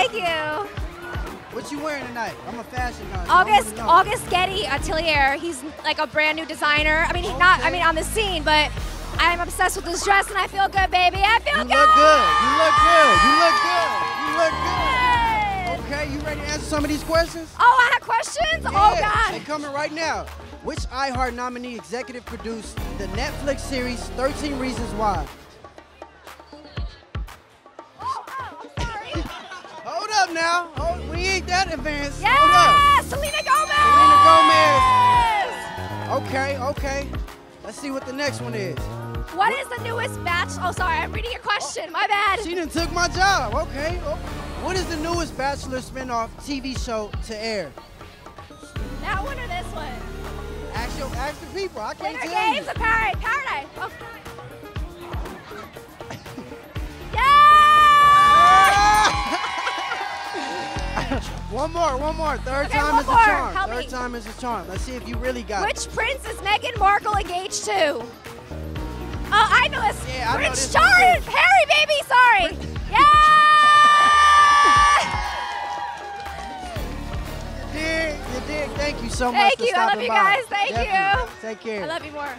Thank you. What you wearing tonight? I'm a fashion guy. August. August Getty Atelier. He's like a brand new designer. I mean, he not. I mean, on the scene, but I'm obsessed with this dress, and I feel good, baby. I feel You good. You look good. You look good. You look good. You look good. Okay, you ready to answer some of these questions? Oh, I have questions. oh God. They God. coming right now. Which iHeart nominee executive produced the Netflix series 13 Reasons Why? Up now. Hold, we ain't that advanced. Hold yeah, Selena Gomez. up. Okay, okay. Let's see what the next one is. What is the newest batch? Oh, sorry, I'm reading your question. My bad. She done took my job. Okay. oh. What is the newest Bachelor spinoff TV show to air? That one or this one? Ask, your, ask the people. I can't Winter tell Games you. of Paradise. Paradise. Oh. More, one more. Third Okay, time is more. a charm. Help Third me. time is a charm. Let's see if you really got it. Which prince is Meghan Markle engaged to? Oh, I know this. Yeah, know Prince Charles. Harry, baby. Sorry. Yeah! You did. You did. Thank you so much Thank you. I love you by. guys. Thank Definitely. you. Take care. I love you more.